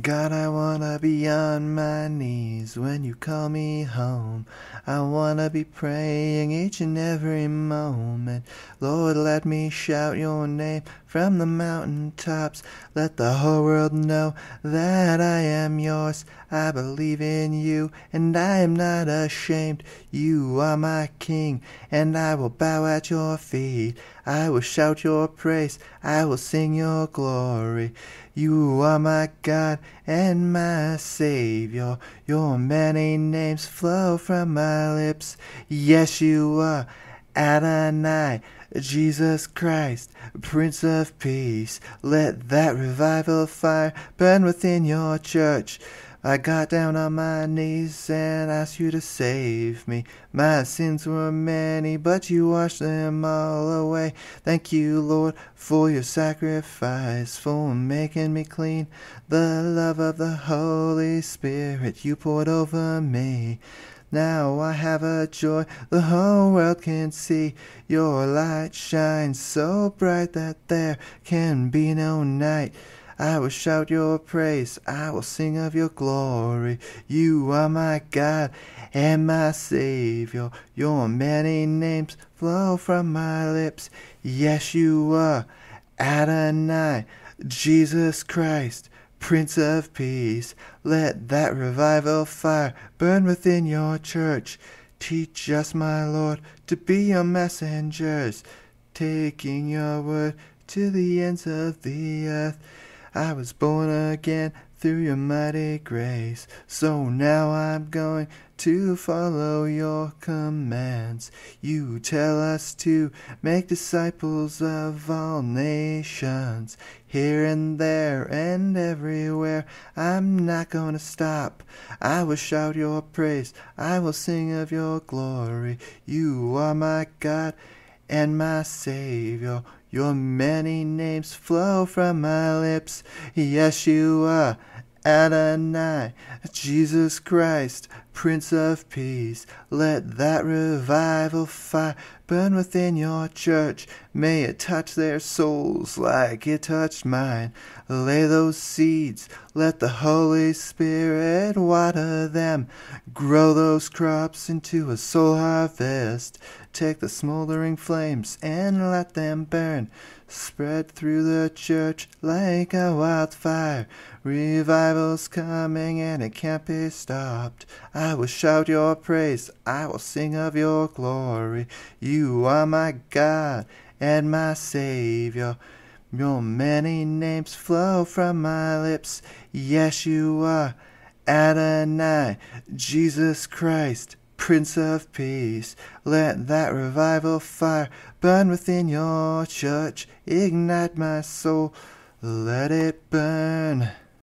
God, I wanna be on my knees when you call me home. I wanna be praying each and every moment. Lord, let me shout your name from the mountain tops. Let the whole world know that I am yours. I believe in you and I am not ashamed. You are my King and I will bow at your feet. I will shout your praise. I will sing your glory. You are my God and my Savior. Your many names flow from my lips. Yes, you are Adonai, Jesus Christ, Prince of Peace. Let that revival fire burn within your church. I got down on my knees and asked you to save me. My sins were many, but you washed them all away. Thank you, Lord, for your sacrifice, for making me clean. The love of the Holy Spirit you poured over me. Now I have a joy the whole world can see. Your light shines so bright that there can be no night. I will shout your praise, I will sing of your glory. You are my God and my Savior. Your many names flow from my lips. Yes, you are Adonai, Jesus Christ. Prince of Peace, let that revival fire burn within your church. Teach us, my Lord, to be your messengers, taking your word to the ends of the earth. I was born again through your mighty grace, so now I'm going to follow your commands. You tell us to make disciples of all nations, here and there and everywhere. I'm not going to stop. I will shout your praise, I will sing of your glory. You are my God and my Savior. Your many names flow from my lips. Yes, you are Adonai, Jesus Christ, Prince of Peace. Let that revival fire burn within your church. May it touch their souls like it touched mine. Lay those seeds, let the Holy Spirit water them. Grow those crops into a soul harvest. Take the smoldering flames and let them burn. Spread through the church like a wildfire. Revival's coming and it can't be stopped. I will shout your praise, I will sing of your glory. You are my God and my Savior. Your many names flow from my lips. Yes, you are Adonai, Jesus Christ. Prince of Peace, let that revival fire burn within your church, ignite my soul, let it burn.